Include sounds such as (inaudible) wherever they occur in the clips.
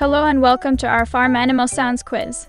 Hello and welcome to our farm animal sounds quiz.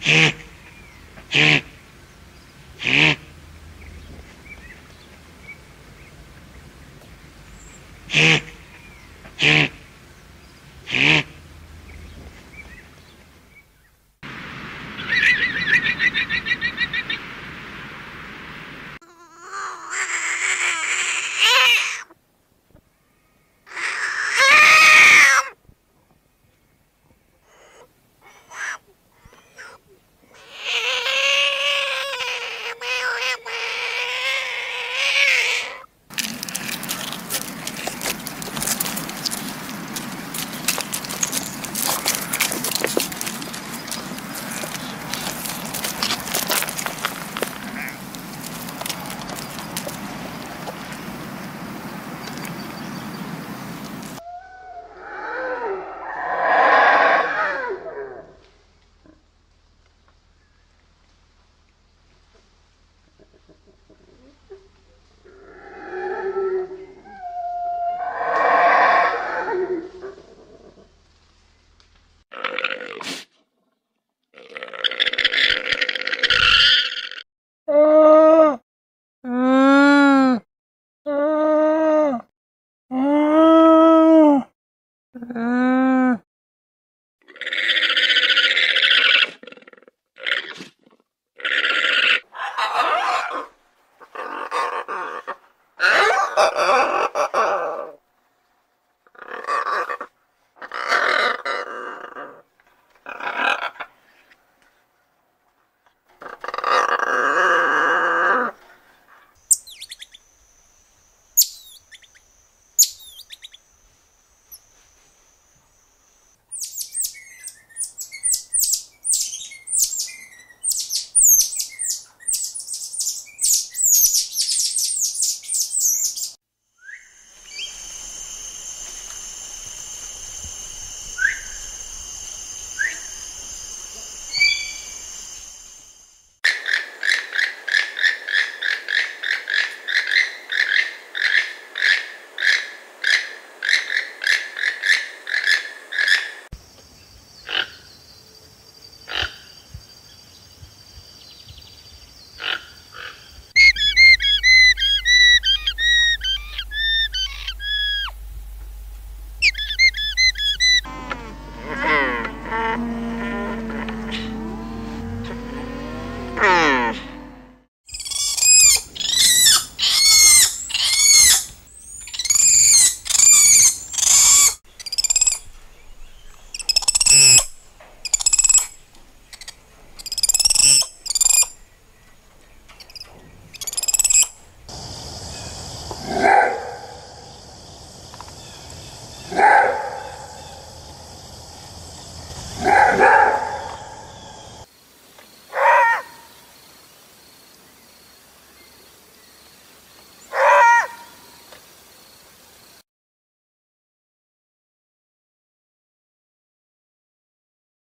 Shh. (laughs)